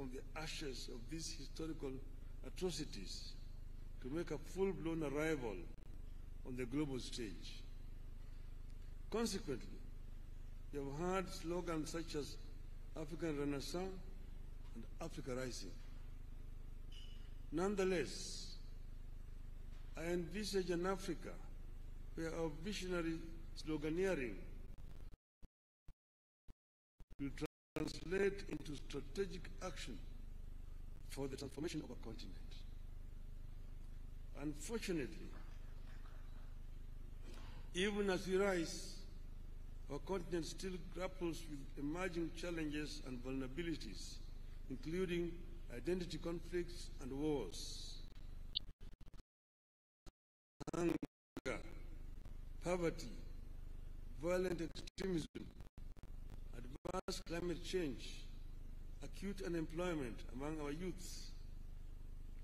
from the ashes of these historical atrocities to make a full-blown arrival on the global stage. Consequently, you have heard slogans such as African Renaissance and Africa Rising. Nonetheless, I envisage an Africa where our visionary sloganeering will translate into strategic action for the transformation of our continent. Unfortunately, even as we rise, our continent still grapples with emerging challenges and vulnerabilities, including identity conflicts and wars, hunger, poverty, violent extremism, adverse climate change, acute unemployment among our youths,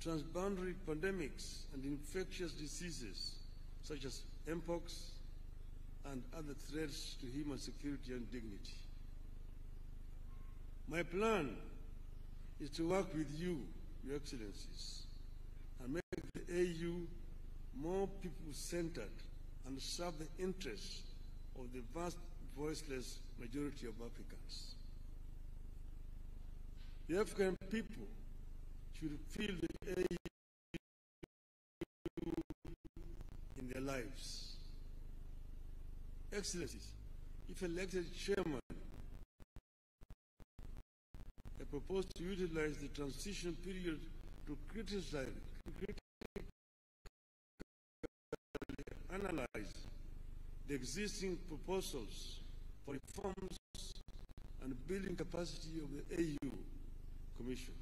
transboundary pandemics and infectious diseases such as mpox and other threats to human security and dignity. My plan is to work with you, Your Excellencies, and make the AU more people-centered and serve the interests of the vast voiceless majority of Africans. The African people should feel the AU in their lives. Excellencies, if elected chairman, I propose to utilize the transition period to criticize, critically analyze the existing proposals for reforms and building capacity of the AU Commission.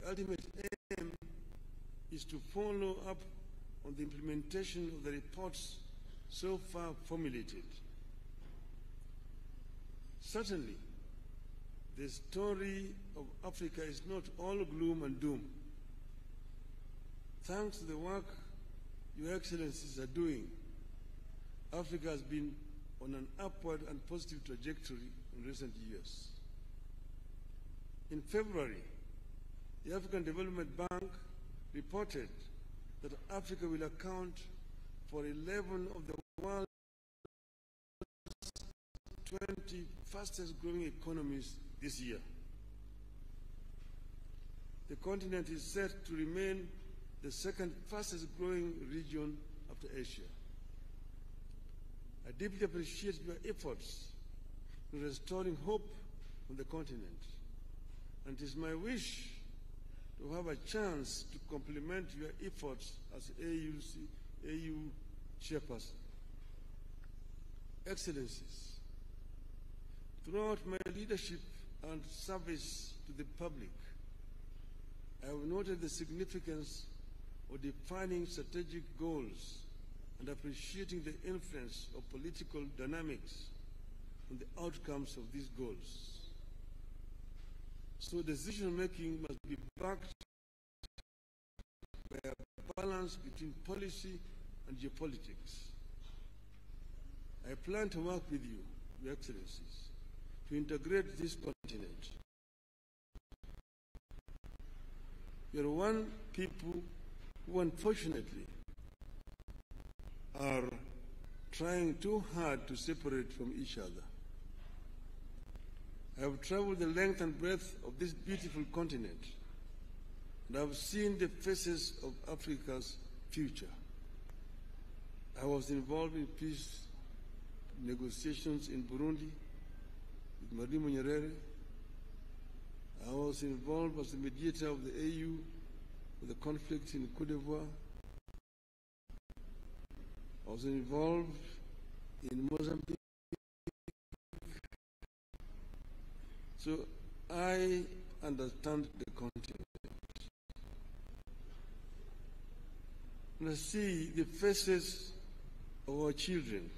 The ultimate aim is to follow up on the implementation of the reports so far formulated. Certainly, the story of Africa is not all gloom and doom. Thanks to the work Your Excellencies are doing, Africa has been on an upward and positive trajectory in recent years. In February, the African Development Bank reported that Africa will account for 11 of the world's 20 fastest growing economies this year. The continent is set to remain the second fastest growing region after Asia. I deeply appreciate your efforts in restoring hope on the continent. And it is my wish to have a chance to complement your efforts as AUC, AU chairperson. Excellencies, throughout my leadership and service to the public, I have noted the significance of defining strategic goals and appreciating the influence of political dynamics on the outcomes of these goals. So decision making must be backed by a balance between policy and geopolitics. I plan to work with you, Your Excellencies, to integrate this continent. You're one people who unfortunately are trying too hard to separate from each other. I have traveled the length and breadth of this beautiful continent, and I have seen the faces of Africa's future. I was involved in peace negotiations in Burundi with Mwalimu Nyerere. I was involved as the mediator of the AU with the conflict in Cote d'Ivoire. I was involved in Mozambique. So I understand the continent. And I see the faces of our children,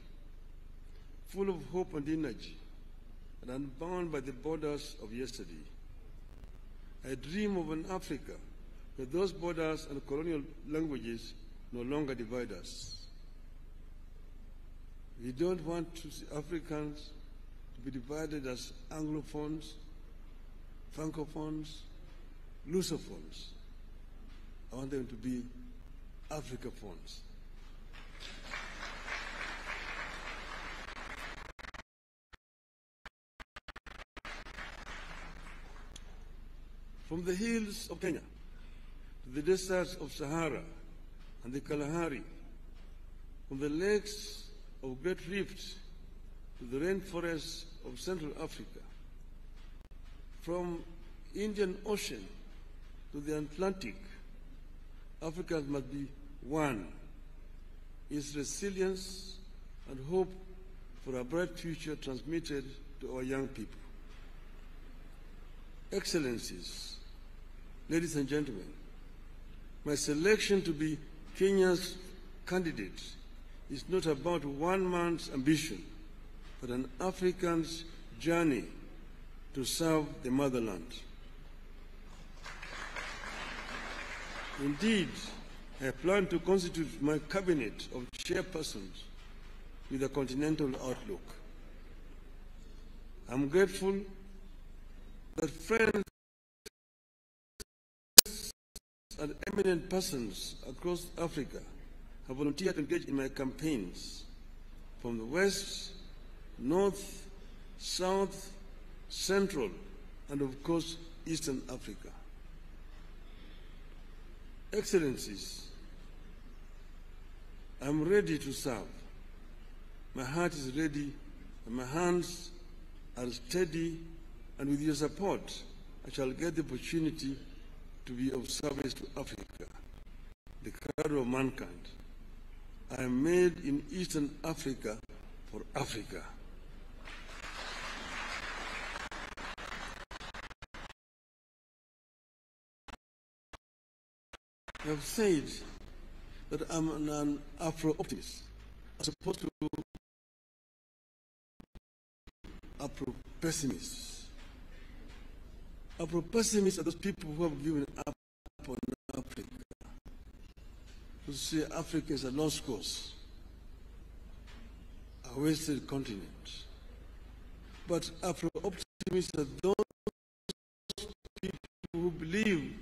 full of hope and energy, and unbound by the borders of yesterday. I dream of an Africa where those borders and colonial languages no longer divide us. We don't want to see Africans to be divided as Anglophones francophones, lusophones. I want them to be Africaphones. From the hills of Kenya to the deserts of Sahara and the Kalahari, from the lakes of Great Rift to the rainforests of Central Africa, from Indian Ocean to the Atlantic, Africa must be one. Its resilience and hope for a bright future transmitted to our young people. Excellencies, ladies and gentlemen, my selection to be Kenya's candidate is not about one man's ambition, but an African's journey to serve the motherland. Indeed, I plan to constitute my cabinet of chairpersons with a continental outlook. I'm grateful that friends and eminent persons across Africa have volunteered to engage in my campaigns from the West, North, South, Central, and of course, Eastern Africa. Excellencies, I'm ready to serve. My heart is ready and my hands are steady, and with your support, I shall get the opportunity to be of service to Africa, the cradle of mankind. I am made in Eastern Africa for Africa. I have said that I'm an, Afro-optimist as opposed to Afro-pessimists. Afro-pessimists are those people who have given up on Africa. Who say Africa is a lost cause, a wasted continent. But Afro-optimists are those people who believe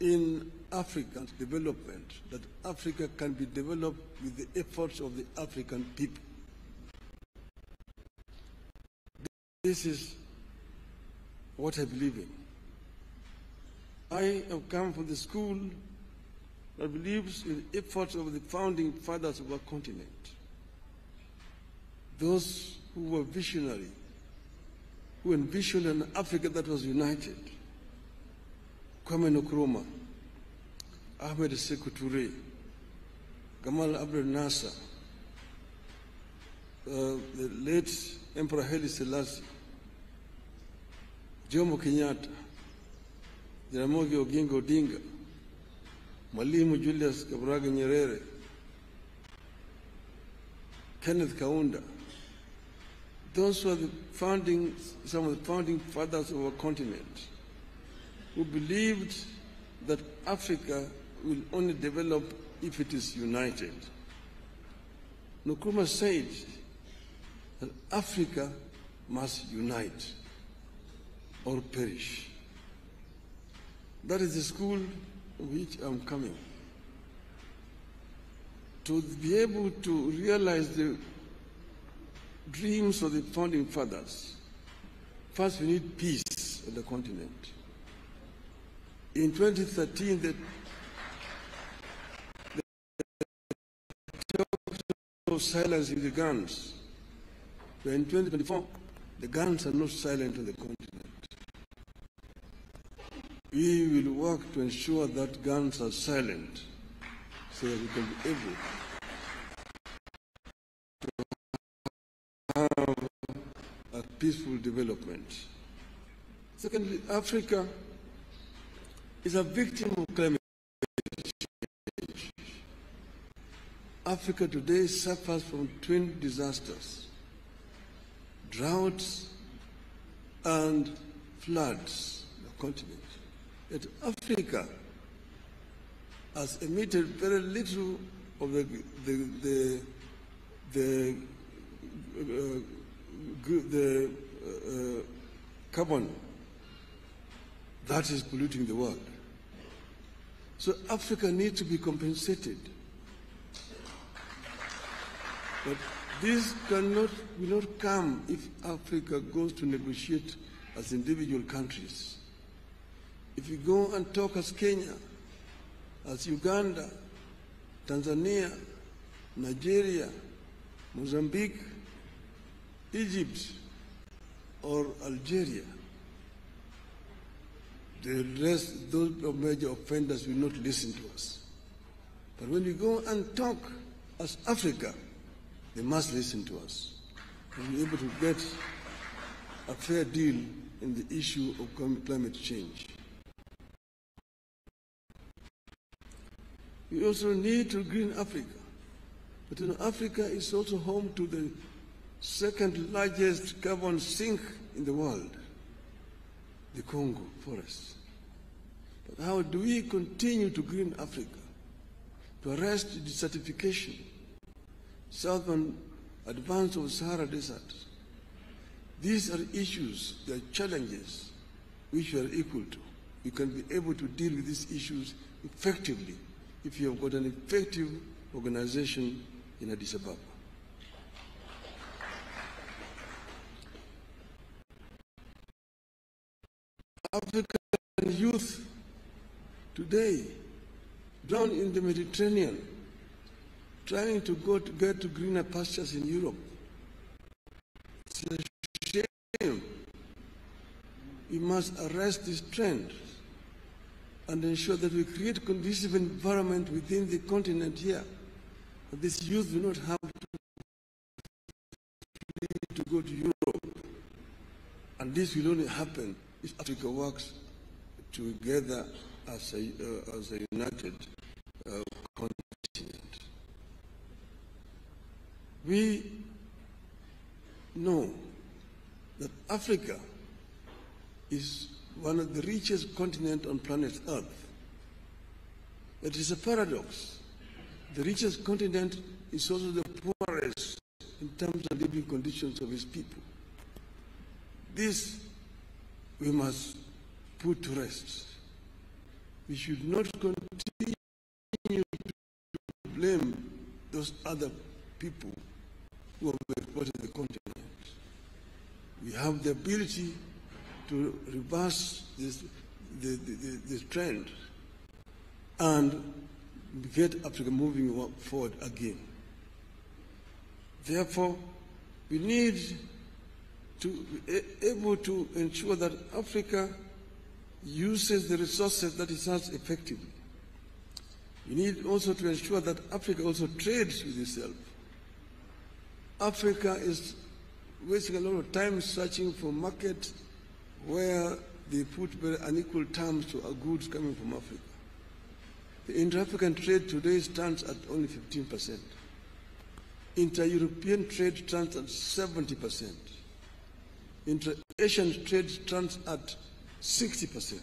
in African development, that Africa can be developed with the efforts of the African people. This is what I believe in. I have come from the school that believes in the efforts of the founding fathers of our continent. Those who were visionary, who envisioned an Africa that was united. Kwame Nkrumah, Ahmed Sekou Toure, Gamal Abdel Nasser, uh, the late Emperor Haile Selassie, Jomo Kenyatta, Jaramogi Oginga Odinga, Mwalimu Julius Kambarage Nyerere, Kenneth Kaunda. Those were the founding, some of the founding fathers of our continent who believed that Africa will only develop if it is united. Nkrumah said that Africa must unite or perish. That is the school which I'm coming. To be able to realize the dreams of the founding fathers, first we need peace on the continent. In 2013, the, the of silence with the guns. But in 2024, the guns are not silent on the continent. We will work to ensure that guns are silent so that we can be able to have a peaceful development. Secondly, Africa is a victim of climate change. Africa today suffers from twin disasters droughts and floods, the continent. Yet Africa has emitted very little of the, the, the, the, uh, the uh, carbon That is polluting the world. So Africa needs to be compensated. But this cannot, will not come if Africa goes to negotiate as individual countries. If you go and talk as Kenya, as Uganda, Tanzania, Nigeria, Mozambique, Egypt, or Algeria, the rest, those major offenders will not listen to us. But when we go and talk as Africa, they must listen to us and be able to get a fair deal in the issue of climate change. We also need to green Africa. But you know, Africa is also home to the second largest carbon sink in the world, the Congo forest. But how do we continue to green Africa, to arrest desertification, southern advance of Sahara Desert? These are issues, they are challenges which we are equal to. We can be able to deal with these issues effectively if you have got an effective organization in Addis Ababa. African youth today drown in the Mediterranean trying to go to get to greener pastures in Europe. It's a shame. We must arrest this trend and ensure that we create a conducive environment within the continent here. That this youth do not have to go to Europe. And this will only happen if Africa works together as a, uh, as a united uh, continent. We know that Africa is one of the richest continents on planet Earth. It is a paradox. The richest continent is also the poorest in terms of living conditions of its people. This we must put to rest. We should not continue to blame those other people who have exploited the continent. We have the ability to reverse this, the, the, this trend and get Africa moving forward again. Therefore, we need to be able to ensure that Africa uses the resources that it has effectively. We need also to ensure that Africa also trades with itself. Africa is wasting a lot of time searching for markets where they put very unequal terms to our goods coming from Africa. The inter-African trade today stands at only 15%. Inter-European trade stands at 70%. Inter-Asian trade stands at 60%.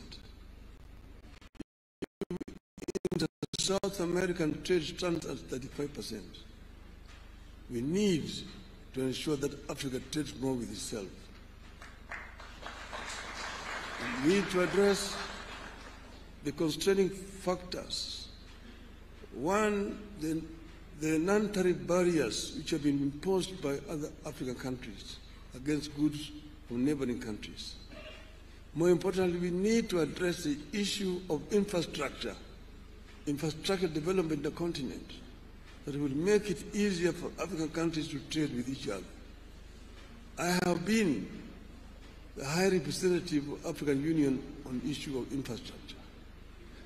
Inter-South American trade stands at 35%. We need to ensure that Africa trades more with itself. We need to address the constraining factors. One, the, the non-tariff barriers which have been imposed by other African countries against goods from neighboring countries. More importantly, we need to address the issue of infrastructure, infrastructure development in the continent that will make it easier for African countries to trade with each other. I have been the High Representative of African Union on issue of infrastructure.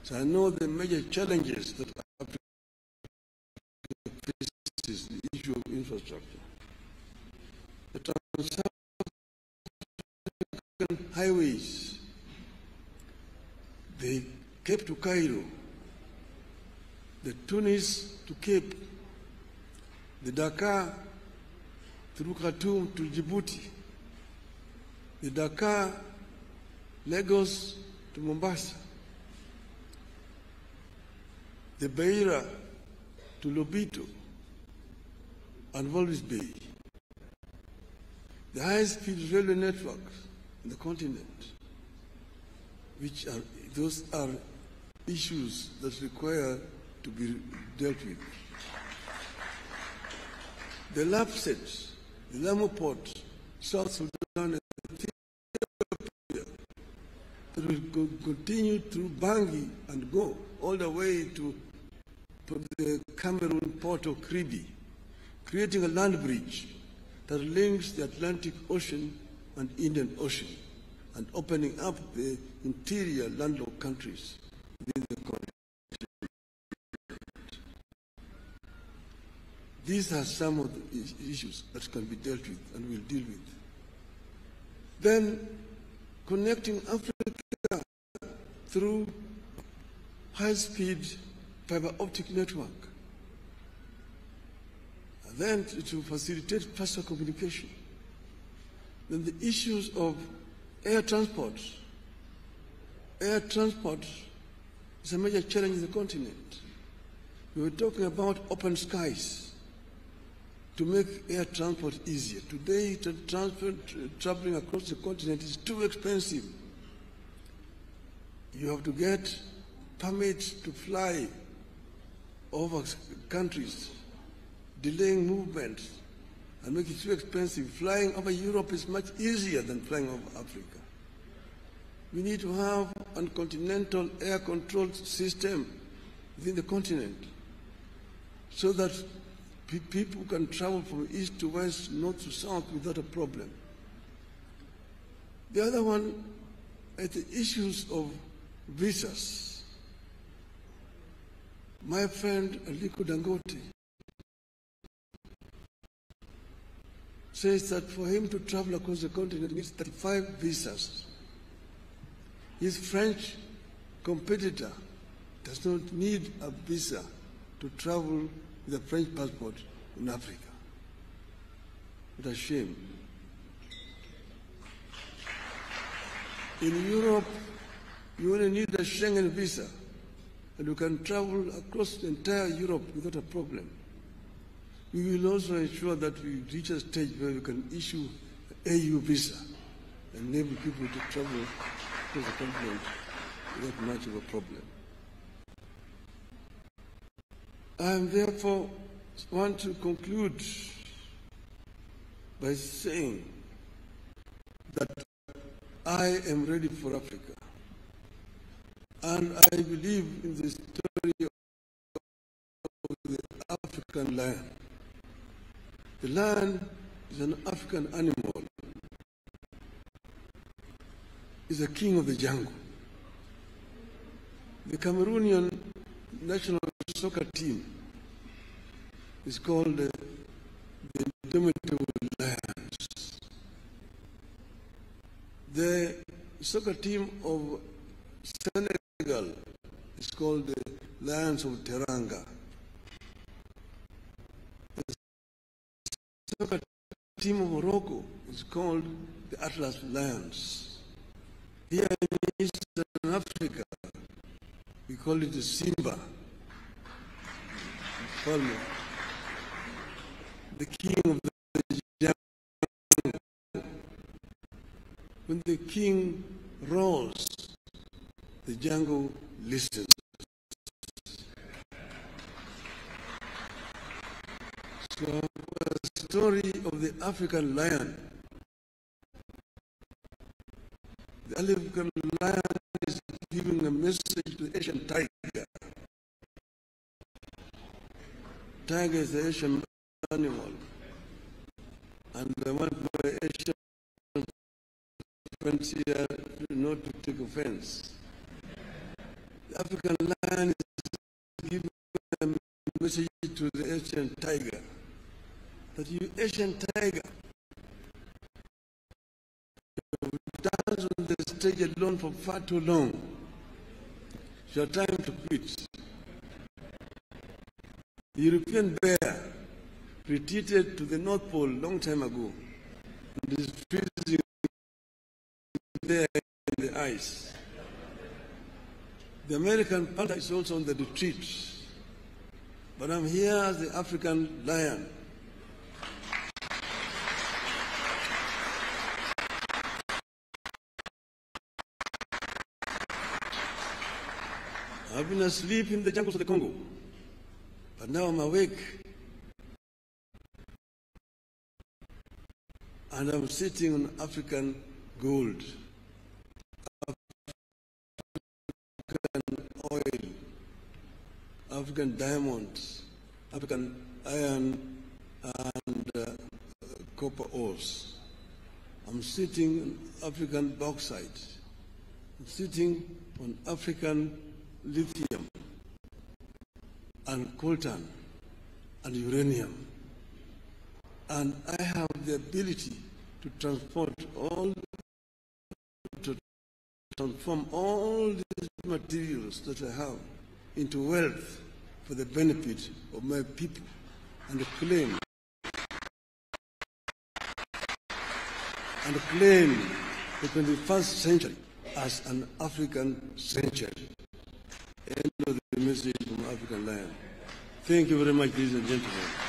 So I know the major challenges that Africa faces the issue of infrastructure. The Trans-African highways, the Cape to Cairo, the Tunis to Cape, the Dakar through Khartoum to Djibouti, the Dakar, Lagos to Mombasa, the Beira to Lobito and Walvis Bay, the high-speed railway network in the continent, which are, those are issues that require to be dealt with. The LAPSSET, the Lamu Port, South Sudan, and Ethiopia, that will continue through Bangui and go all the way to, the Cameroon port of Kribi, creating a land bridge that links the Atlantic Ocean and Indian Ocean and opening up the interior landlocked countries within the continent. These are some of the issues that can be dealt with and we'll deal with. Then connecting Africa through high-speed fiber optic network. And then to, facilitate faster communication. Then the issues of air transport. Air transport is a major challenge in the continent. We were talking about open skies to make air transport easier. Today, tra- transfer, tra- traveling across the continent is too expensive. You have to get permits to fly over countries, delaying movements, and make it too expensive. Flying over Europe is much easier than flying over Africa. We need to have a continental air control system within the continent so that people can travel from east to west, north to south without a problem. The other one is the issues of visas. My friend Aliko Dangote says that for him to travel across the continent needs 35 visas. His French competitor does not need a visa to travel with a French passport in Africa. What a shame. In Europe, you only need a Schengen visa, and you can travel across the entire Europe without a problem. We will also ensure that we reach a stage where we can issue an AU visa and enable people to travel across the continent without much of a problem. I therefore want to conclude by saying that I am ready for Africa. And I believe in the story of the African lion. The lion is an African animal, is a king of the jungle. The Cameroonian national soccer team is called uh, the Indomitable Lions. The soccer team of Senegal is called the Lions of Teranga. The soccer team of Morocco is called the Atlas Lions. Here in Eastern Africa, we call it the Simba. The king of the jungle. When the king roars, the jungle listens. So, the story of the African lion. The African lion is giving a message to the Asian tiger. Tiger is the Asian animal, and I want my Asian here not to take offense. African lion is giving a message to the Asian tiger that you Asian tiger you dance on the stage alone for far too long. It's your time to quit. The European bear retreated to the North Pole long time ago and is freezing there in the ice. The American panther is also on the retreat. But I'm here as the African lion. I've been asleep in the jungles of the Congo, but now I'm awake. And I'm sitting on African gold, African diamonds, African iron, and uh, copper ores. I'm sitting on African bauxite. I'm sitting on African lithium and coltan and uranium. And I have the ability to transport all, to transform all these materials that I have into wealth for the benefit of my people and claim and claim the 21st century as an African century. End of the message from African Lion. Thank you very much, ladies and gentlemen.